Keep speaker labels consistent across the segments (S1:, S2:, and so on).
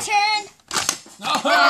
S1: My turn.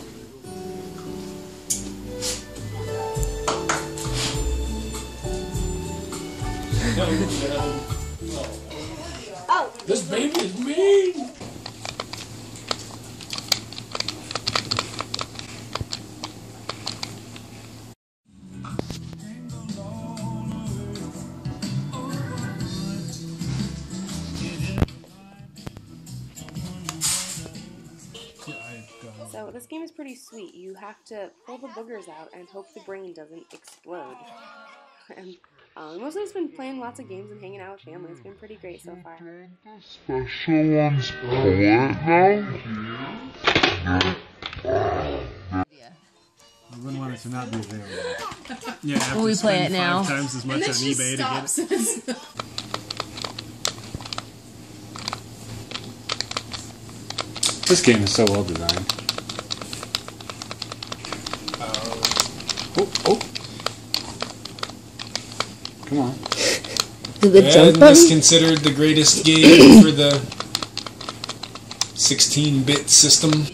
S2: Oh,
S3: This baby is mean.
S4: So this game is pretty sweet. You have to pull the boogers out and hope the brain doesn't explode. And um, mostly just been playing lots of games and hanging out with family. It's been pretty great so far.
S5: Special ones pull it now?
S6: I wouldn't want it to not be available. Yeah, I have
S2: Will
S6: to
S2: we play
S6: spend
S2: it now?
S6: Five times as much on eBay to get it.
S7: This game is so well designed. Oh, oh. Come on.
S2: The
S8: Yeah,
S2: jump
S8: isn't
S2: button?
S8: considered the greatest game for the 16-bit system?